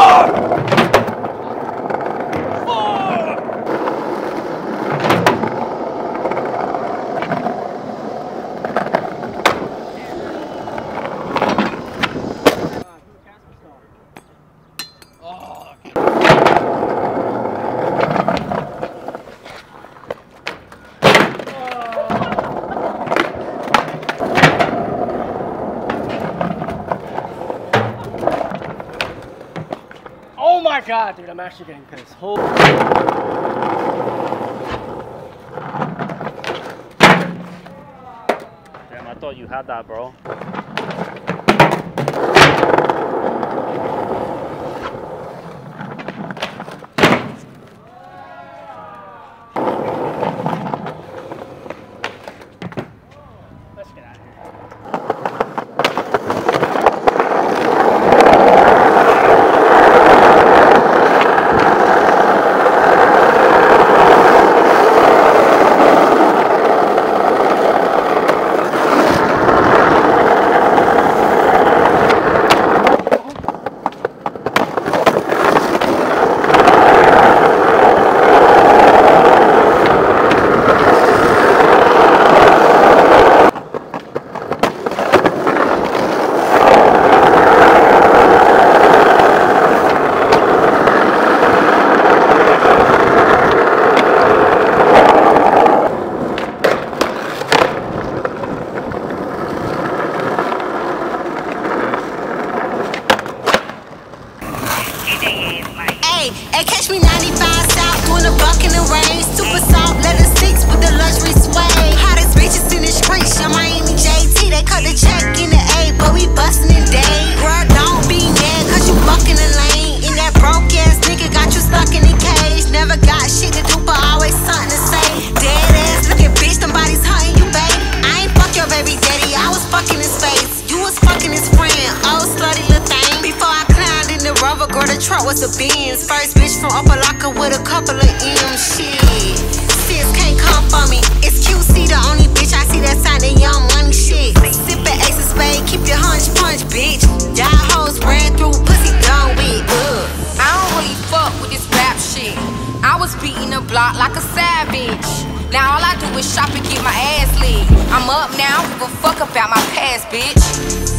Oh my god, dude, I'm actually getting pissed. Holy Damn, I thought you had that, bro. Hey, hey, catch me 95 South doing a buck in the rain. Super soft leather six with the luxury suede. Hottest bitches in the streets, your Miami JT. They cut the check in the A, but we bustin' it day. Girl, don't be mad, cause you bucking the lane. And that broke ass nigga got you stuck in the cage. Never got shit to do, but always something the truck was a Benz. First bitch from Upper Locker with a couple of M's. Shit, sis can't come for me. It's QC, the only bitch I see that sign the young money shit. Sippin' Ace of Spade, keep your hunch punch, bitch. Die hoes ran through, pussy done with. Ugh. I don't really fuck with this rap shit. I was beating the block like a savage. Now all I do is shop and get my ass lit. I'm up now, give a fuck about my past, bitch.